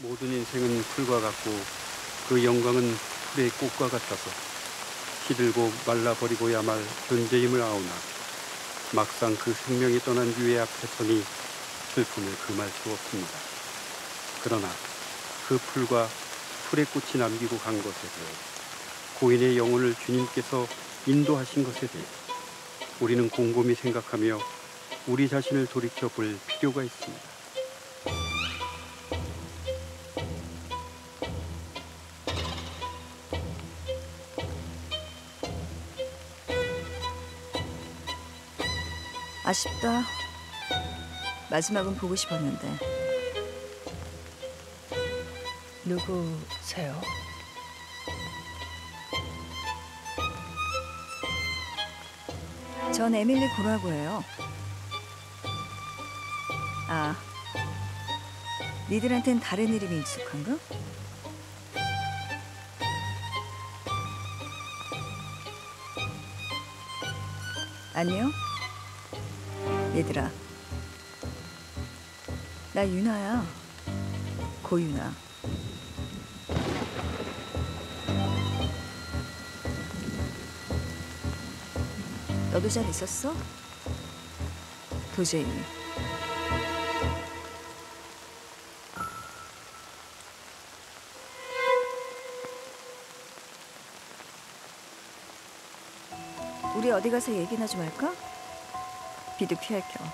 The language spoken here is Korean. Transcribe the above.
모든 인생은 풀과 같고 그 영광은 풀의 꽃과 같아서 시들고 말라버리고야 말 존재임을 아오나 막상 그 생명이 떠난 유해 앞에 서니 슬픔을 금할 수 없습니다. 그러나 그 풀과 풀의 꽃이 남기고 간 것에 대해 고인의 영혼을 주님께서 인도하신 것에 대해 우리는 곰곰이 생각하며 우리 자신을 돌이켜 볼 필요가 있습니다. 아쉽다. 마지막은 보고 싶었는데. 누구세요? 전 에밀리 고라고 해요. 아, 니들한텐 다른 이름이 익숙한가? 안녕? 얘들아. 나 유나야. 고유나. 너도 잘 있었어? 도저히. 우리 어디 가서 얘기나 좀 할까? 비도 피할 겸.